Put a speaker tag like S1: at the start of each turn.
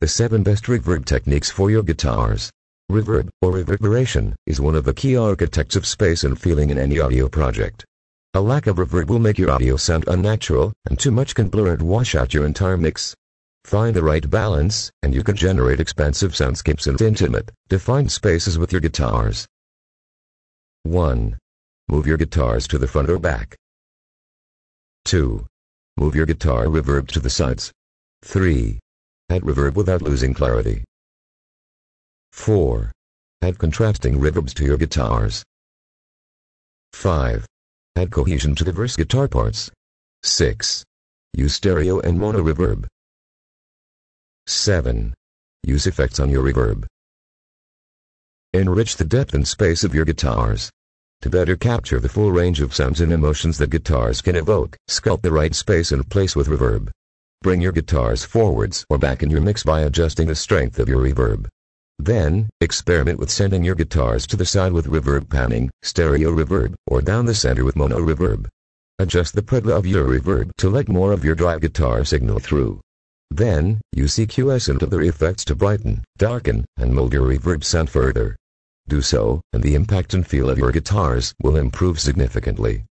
S1: The 7 best reverb techniques for your guitars. Reverb, or reverberation, is one of the key architects of space and feeling in any audio project. A lack of reverb will make your audio sound unnatural, and too much can blur and wash out your entire mix. Find the right balance, and you can generate expansive soundscapes and intimate, defined spaces with your guitars. 1. Move your guitars to the front or back. 2. Move your guitar reverb to the sides. 3. Add reverb without losing clarity. 4. Add contrasting reverbs to your guitars. 5. Add cohesion to diverse guitar parts. 6. Use stereo and mono reverb. 7. Use effects on your reverb. Enrich the depth and space of your guitars. To better capture the full range of sounds and emotions that guitars can evoke, sculpt the right space and place with reverb. Bring your guitars forwards or back in your mix by adjusting the strength of your reverb. Then, experiment with sending your guitars to the side with reverb panning, stereo reverb, or down the center with mono reverb. Adjust the pedal of your reverb to let more of your drive guitar signal through. Then, use EQS and other effects to brighten, darken, and mold your reverb sound further. Do so, and the impact and feel of your guitars will improve significantly.